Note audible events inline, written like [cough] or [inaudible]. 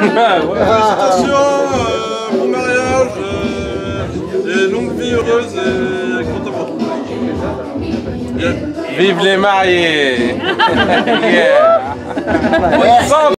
Félicitations, euh, bon mariage, euh, et longue vie heureuse euh, et contemporaine. [laughs] Yeah. Vive les mariés.